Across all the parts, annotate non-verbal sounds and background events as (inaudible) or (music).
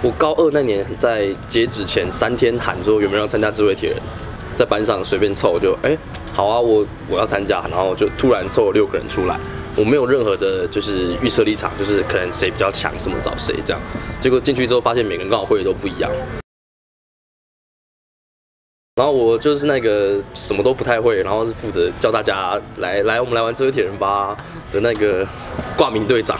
我高二那年在截止前三天喊说有没有要参加智慧铁人，在班上随便凑就哎、好啊，我我要参加，然后就突然凑了六个人出来，我没有任何的就是预设立场，就是可能谁比较强，什么找谁这样，结果进去之后发现每个人刚好会的都不一样。然后我就是那个什么都不太会，然后是负责叫大家来来，我们来玩智慧铁人吧的那个挂名队长。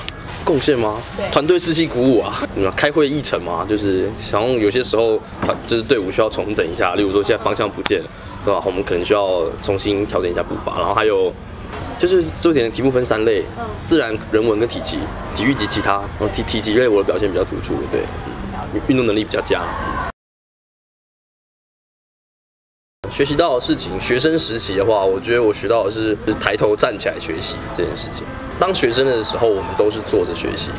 贡献吗？团队士气鼓舞啊！你们开会议程嘛，就是想用有些时候团就是队伍需要重整一下，例如说现在方向不见了，对吧？我们可能需要重新调整一下步伐，然后还有就是周点的题目分三类，自然、人文跟体级，体育及其他。然后体体级类我的表现比较突出，对，嗯运动能力比较佳。学习到的事情，学生时期的话，我觉得我学到的是抬头站起来学习这件事情。当学生的时候，我们都是坐着学习，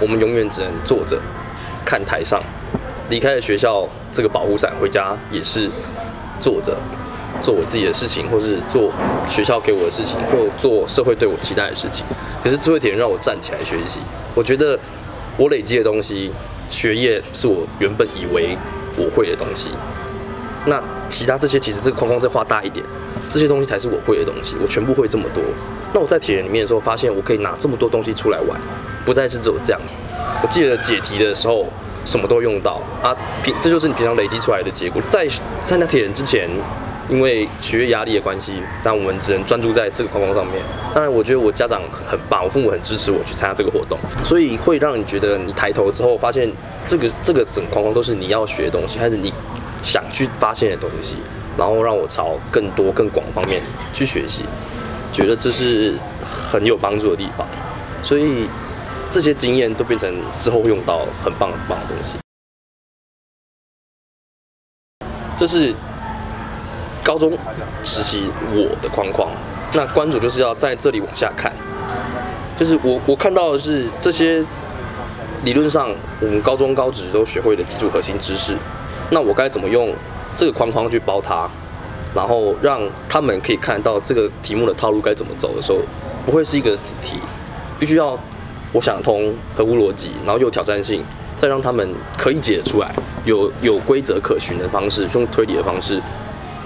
我们永远只能坐着看台上。离开了学校这个保护伞，回家也是坐着做我自己的事情，或是做学校给我的事情，或做社会对我期待的事情。可是智慧铁人让我站起来学习，我觉得我累积的东西，学业是我原本以为我会的东西。那其他这些其实这个框框再画大一点，这些东西才是我会的东西，我全部会这么多。那我在铁人里面的时候，发现我可以拿这么多东西出来玩，不再是只有这样。我记得解题的时候，什么都用到啊，平这就是你平常累积出来的结果。在参加铁人之前，因为学业压力的关系，但我们只能专注在这个框框上面。当然，我觉得我家长很棒，我父母很支持我去参加这个活动，所以会让你觉得你抬头之后发现这个这个整框框都是你要学的东西，还是你想去发现的东西，然后让我朝更多更广方面去学习，觉得这是很有帮助的地方。所以这些经验都变成之后会用到很棒很棒的东西。这是高中实习我的框框，那关主就是要在这里往下看，就是我我看到的是这些理论上我们高中高职都学会的基础核心知识，那我该怎么用这个框框去包它，然后让他们可以看到这个题目的套路该怎么走的时候，不会是一个死题，必须要我想通、合乎逻辑，然后有挑战性，再让他们可以解出来，有有规则可循的方式，用推理的方式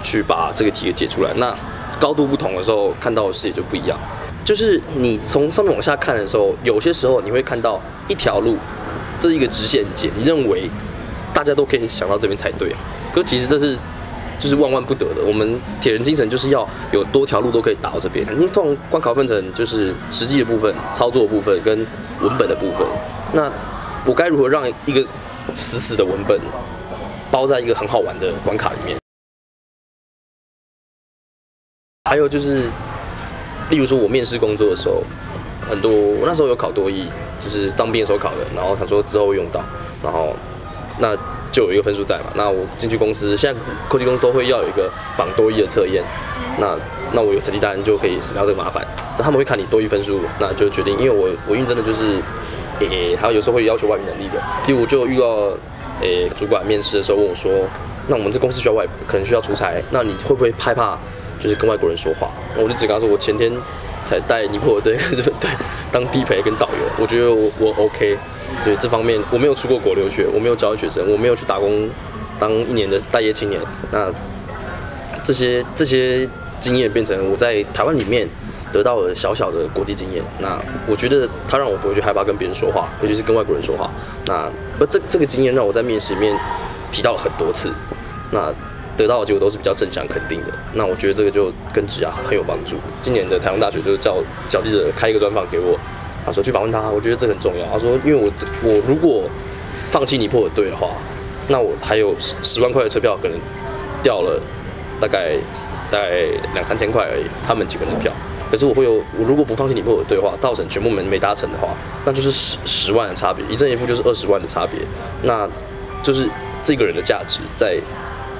去把这个题给解出来。那高度不同的时候，看到的视野就不一样。就是你从上面往下看的时候，有些时候你会看到一条路，这是一个直线解，你认为大家都可以想到这边才对，可其实这是就是万万不得的。我们铁人精神就是要有多条路都可以打到这边。你通常关考分成就是实际的部分、操作的部分跟文本的部分。那我该如何让一个死死的文本包在一个很好玩的关卡里面？还有就是，例如说我面试工作的时候，很多我那时候有考多艺，就是当兵的时候考的，然后想说之后用到，然后那就有一个分数在嘛。那我进去公司，现在科技公司都会要有一个仿多一的测验，那那我有成绩单就可以省掉这个麻烦。那他们会看你多一分数，那就决定，因为我我运真的就是，诶、还有有时候会要求外语能力的，第五就遇到，诶、主管面试的时候问我说，那我们这公司需要外可能需要出差，那你会不会害怕就是跟外国人说话？我就只跟他说，我前天才带尼泊尔队 (laughs) 对对当地陪跟导游，我觉得我我 OK，所以这方面我没有出过国留学，我没有教学生，我没有去打工当一年的待业青年，那这些这些经验变成我在台湾里面得到了小小的国际经验。那我觉得它让我不会去害怕跟别人说话，尤其是跟外国人说话。那而这这个经验让我在面试里面提到了很多次，那得到的结果都是比较正向肯定的。那我觉得这个就跟职涯很有帮助。今年的台湾大学就叫小记者开一个专访给我，他说去访问他，我觉得这很重要。他说因为我这我如果放弃尼泊尔队的话，那我还有十十万块的车票可能掉了。大概大概两三千块而已，他们几个人的票。可是我会有，我如果不放弃尼泊尔队的话，造成全部门没达成的话，那就是十十万的差别，一正一负就是二十万的差别。那就是这个人的价值在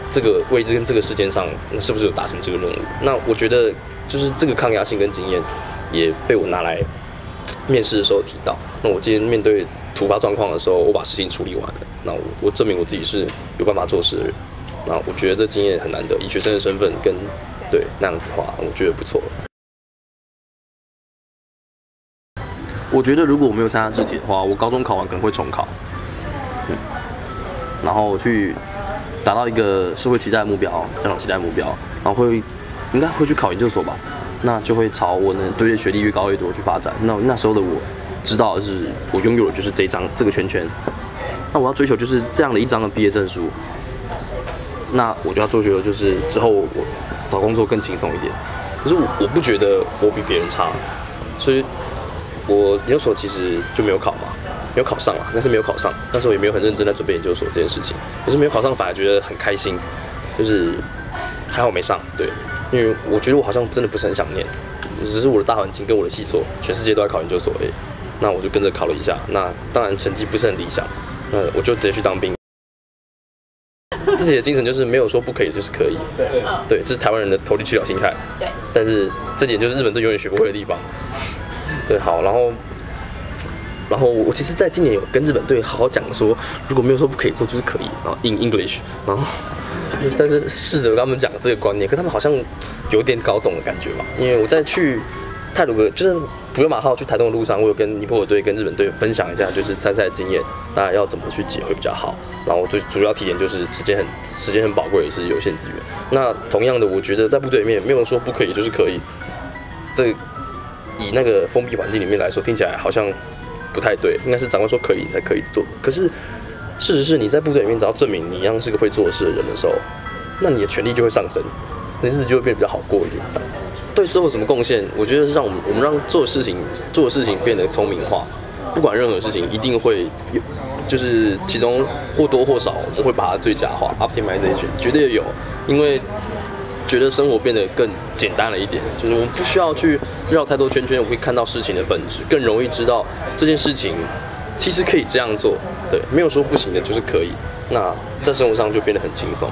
这个位置跟这个事件上，那是不是有达成这个任务？那我觉得就是这个抗压性跟经验也被我拿来面试的时候提到。那我今天面对突发状况的时候，我把事情处理完了，那我我证明我自己是有办法做事的人。那我觉得这经验很难得，以学生的身份跟对那样子的话，我觉得不错。我觉得如果我没有参加制铁的话，我高中考完可能会重考。嗯，然后去达到一个社会期待目标、家长期待目标，然后会应该会去考研究所吧，那就会朝我能堆的学历越高越多去发展。那那时候的我知道，就是我拥有的就是这张这个圈圈，那我要追求就是这样的一张的毕业证书。那我就要做觉得就是之后我找工作更轻松一点。可是我我不觉得我比别人差，所以我研究所其实就没有考嘛，没有考上啊，但是没有考上，但是我也没有很认真在准备研究所这件事情。可是没有考上反而觉得很开心，就是还好没上，对，因为我觉得我好像真的不是很想念，只是我的大环境跟我的系所，全世界都在考研究所诶，那我就跟着考了一下，那当然成绩不是很理想，那我就直接去当兵。(laughs) 自己的精神就是没有说不可以，就是可以。对对，这是台湾人的投机取巧心态。对，但是这点就是日本队永远学不会的地方。对，好，然后，然后我其实在今年有跟日本队好好讲说，如果没有说不可以做，就是可以。然后 in English，然后但是试着跟他们讲这个观念，可他们好像有点搞懂的感觉吧。因为我在去泰鲁格，就是普悠马号去台东的路上，我有跟尼泊尔队跟日本队分享一下，就是参赛经验，大家要怎么去解会比较好。然后最主要提点就是时间很时间很宝贵，也是有限资源。那同样的，我觉得在部队里面没有人说不可以，就是可以。这以那个封闭环境里面来说，听起来好像不太对。应该是长官说可以才可以做。可是事实是，你在部队里面只要证明你一样是个会做事的人的时候，那你的权力就会上升，那日子就会变得比较好过一点。对社会什么贡献？我觉得是让我们我们让做事情做事情变得聪明化。不管任何事情，一定会有，就是其中或多或少我们会把它最佳化，optimization 绝对有，因为觉得生活变得更简单了一点，就是我们不需要去绕太多圈圈，我会看到事情的本质，更容易知道这件事情其实可以这样做，对，没有说不行的，就是可以，那在生活上就变得很轻松。